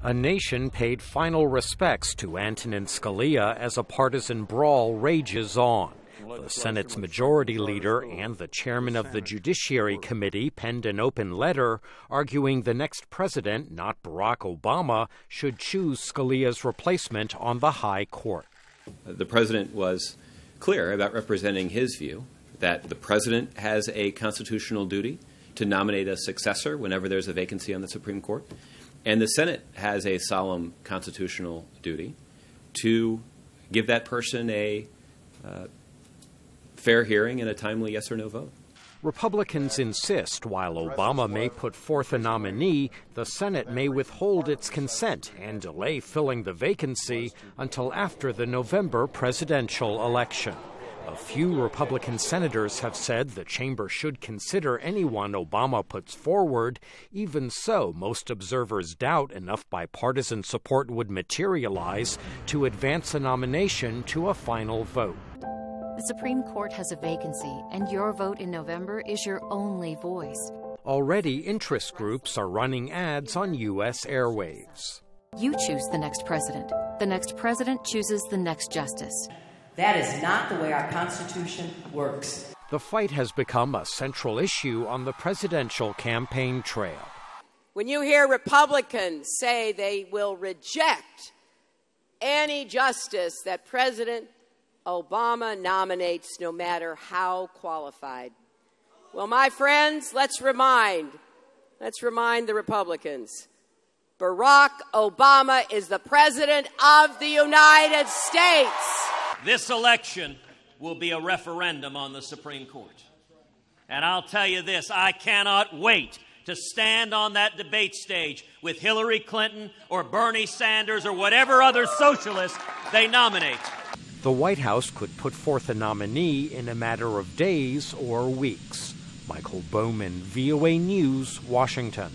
A nation paid final respects to Antonin Scalia as a partisan brawl rages on. The Senate's majority leader and the chairman of the Judiciary Committee penned an open letter arguing the next president, not Barack Obama, should choose Scalia's replacement on the High Court. The president was clear about representing his view that the president has a constitutional duty to nominate a successor whenever there's a vacancy on the Supreme Court. And the Senate has a solemn constitutional duty to give that person a uh, fair hearing and a timely yes or no vote. Republicans insist while Obama may put forth a nominee, the Senate may withhold its consent and delay filling the vacancy until after the November presidential election. A few Republican senators have said the chamber should consider anyone Obama puts forward. Even so, most observers doubt enough bipartisan support would materialize to advance a nomination to a final vote. The Supreme Court has a vacancy, and your vote in November is your only voice. Already, interest groups are running ads on U.S. airwaves. You choose the next president. The next president chooses the next justice. That is not the way our Constitution works. The fight has become a central issue on the presidential campaign trail. When you hear Republicans say they will reject any justice that President Obama nominates, no matter how qualified. Well, my friends, let's remind, let's remind the Republicans. Barack Obama is the President of the United States. This election will be a referendum on the Supreme Court. And I'll tell you this I cannot wait to stand on that debate stage with Hillary Clinton or Bernie Sanders or whatever other socialist they nominate. The White House could put forth a nominee in a matter of days or weeks. Michael Bowman, VOA News, Washington.